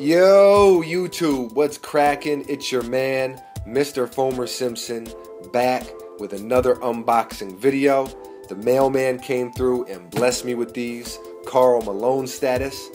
Yo, YouTube, what's cracking? It's your man, Mr. Foamer Simpson, back with another unboxing video. The mailman came through and blessed me with these. Karl Malone status.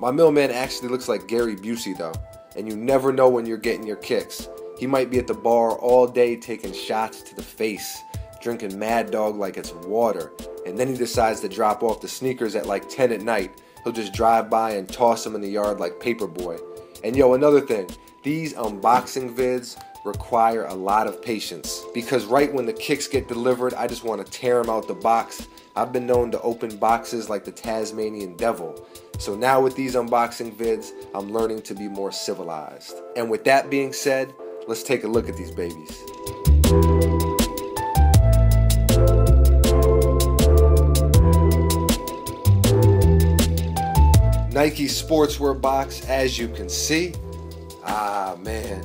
My mailman actually looks like Gary Busey though, and you never know when you're getting your kicks. He might be at the bar all day taking shots to the face, drinking Mad Dog like it's water, and then he decides to drop off the sneakers at like 10 at night He'll just drive by and toss them in the yard like paperboy. And yo, another thing, these unboxing vids require a lot of patience because right when the kicks get delivered, I just want to tear them out the box. I've been known to open boxes like the Tasmanian devil. So now with these unboxing vids, I'm learning to be more civilized. And with that being said, let's take a look at these babies. Nike sportswear box, as you can see. Ah, man.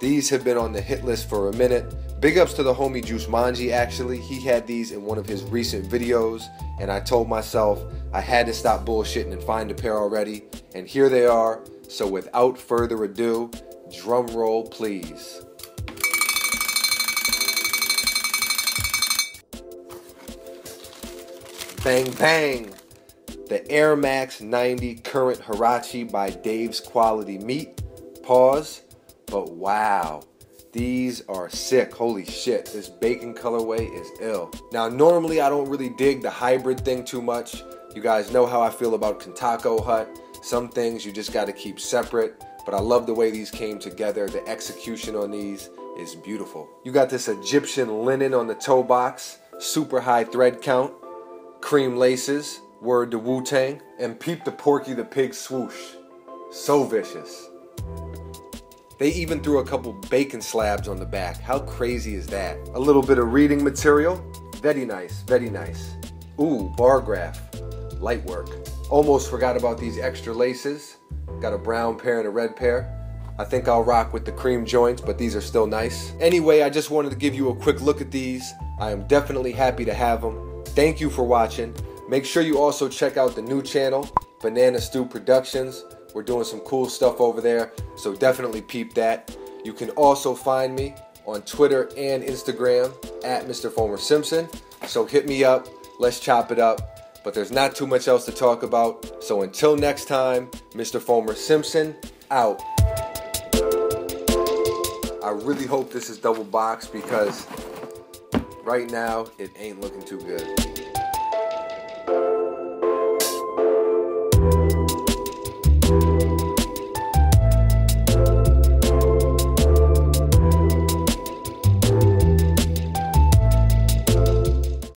These have been on the hit list for a minute. Big ups to the homie Juicemanji, actually. He had these in one of his recent videos, and I told myself I had to stop bullshitting and find a pair already. And here they are. So without further ado, drum roll, please. Bang, bang the Air Max 90 Current Huarache by Dave's Quality Meat. Pause. But wow, these are sick. Holy shit, this bacon colorway is ill. Now, normally I don't really dig the hybrid thing too much. You guys know how I feel about Kintaco Hut. Some things you just got to keep separate, but I love the way these came together. The execution on these is beautiful. You got this Egyptian linen on the toe box, super high thread count, cream laces, Word to Wu Tang. And peep the Porky the Pig swoosh. So vicious. They even threw a couple bacon slabs on the back. How crazy is that? A little bit of reading material. Very nice, very nice. Ooh, bar graph. Light work. Almost forgot about these extra laces. Got a brown pair and a red pair. I think I'll rock with the cream joints, but these are still nice. Anyway, I just wanted to give you a quick look at these. I am definitely happy to have them. Thank you for watching. Make sure you also check out the new channel, Banana Stew Productions. We're doing some cool stuff over there, so definitely peep that. You can also find me on Twitter and Instagram at Mr. Foamer Simpson. So hit me up, let's chop it up. But there's not too much else to talk about. So until next time, Mr. Foamer Simpson out. I really hope this is double box because right now it ain't looking too good.